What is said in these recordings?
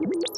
you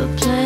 so plan.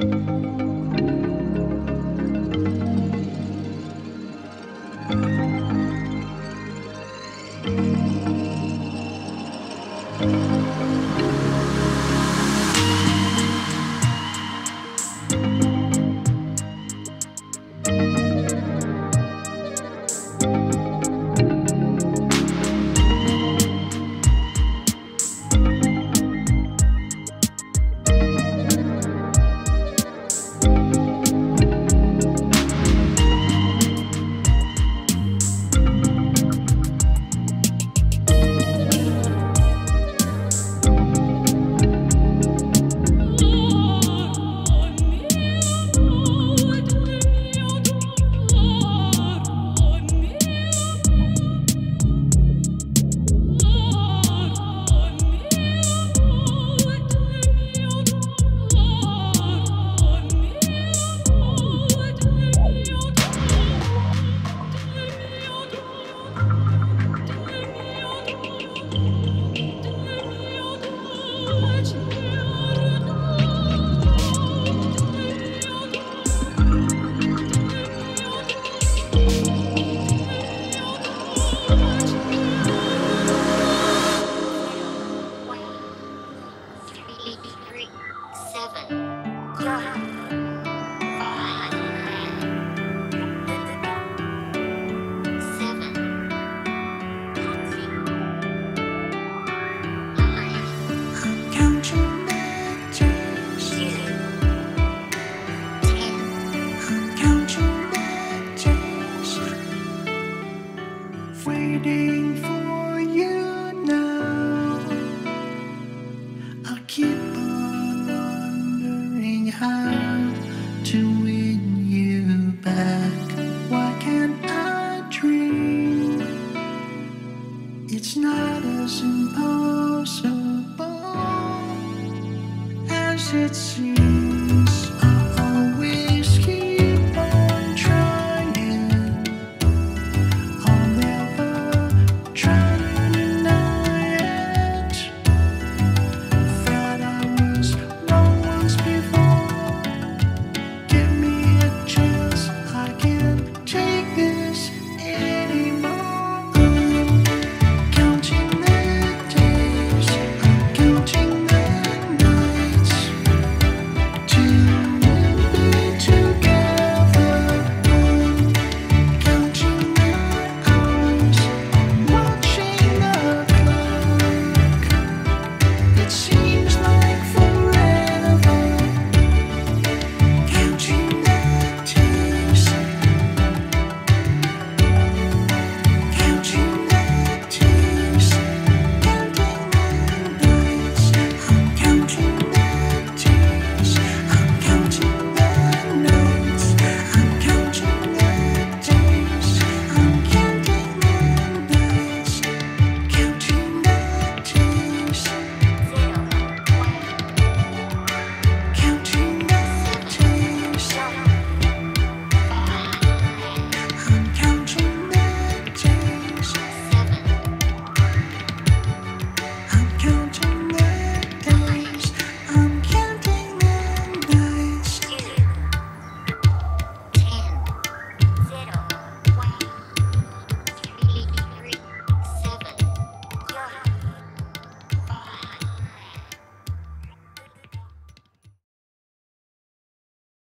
Música it's